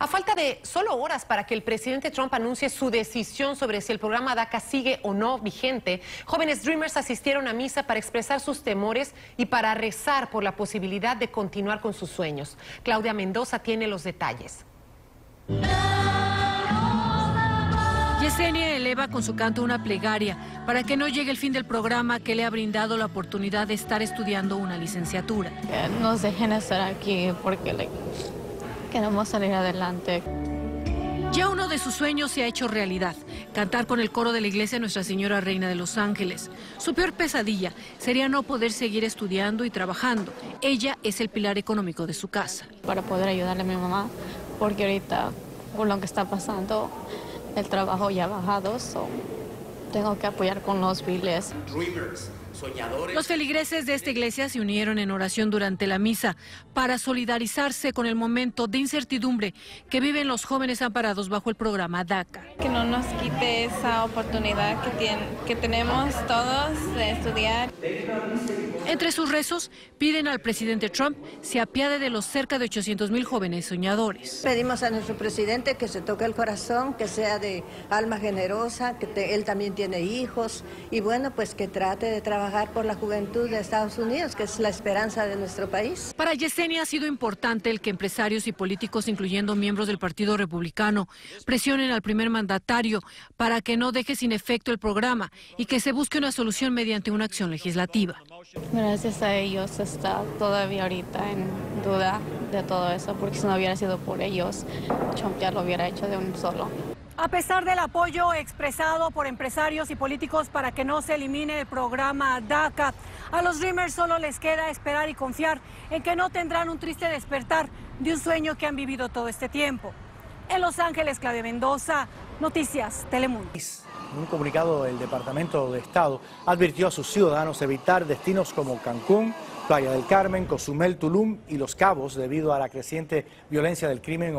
A falta de solo horas para que el presidente Trump anuncie su decisión sobre si el programa DACA sigue o no vigente, jóvenes Dreamers asistieron a misa para expresar sus temores y para rezar por la posibilidad de continuar con sus sueños. Claudia Mendoza tiene los detalles. Yesenia eleva con su canto una plegaria para que no llegue el fin del programa que le ha brindado la oportunidad de estar estudiando una licenciatura. Que nos dejen estar aquí porque Queremos salir adelante. Ya uno de sus sueños se ha hecho realidad, cantar con el coro de la iglesia Nuestra Señora Reina de los Ángeles. Su peor pesadilla sería no poder seguir estudiando y trabajando. Ella es el pilar económico de su casa. Para poder ayudarle a mi mamá, porque ahorita, por lo que está pasando, el trabajo ya ha bajado, tengo que apoyar con los biles. Los feligreses de esta iglesia se unieron en oración durante la misa para solidarizarse con el momento de incertidumbre que viven los jóvenes amparados bajo el programa DACA. Que no nos quite esa oportunidad que, que tenemos todos estudiar. Entre sus rezos, piden al presidente Trump se apiade de los cerca de 800 mil jóvenes soñadores. Pedimos a nuestro presidente que se toque el corazón, que sea de alma generosa, que él también tiene hijos y bueno, pues que trate de trabajar por la juventud de Estados Unidos, que es la esperanza de nuestro país. Para Yesenia ha sido importante el que empresarios y políticos, incluyendo miembros del Partido Republicano, presionen al primer mandatario para que no deje sin efecto el programa y que se busque una solución mediante una acción legislativa. Gracias a ellos está todavía ahorita en duda de todo eso, porque si no hubiera sido por ellos, Trump ya lo hubiera hecho de un solo. A pesar del apoyo expresado por empresarios y políticos para que no se elimine el programa DACA, a los Dreamers solo les queda esperar y confiar en que no tendrán un triste despertar de un sueño que han vivido todo este tiempo. En Los Ángeles, Claudia Mendoza, Noticias Telemundo. En un comunicado, el Departamento de Estado advirtió a sus ciudadanos evitar destinos como Cancún, Playa del Carmen, Cozumel, Tulum y Los Cabos debido a la creciente violencia del crimen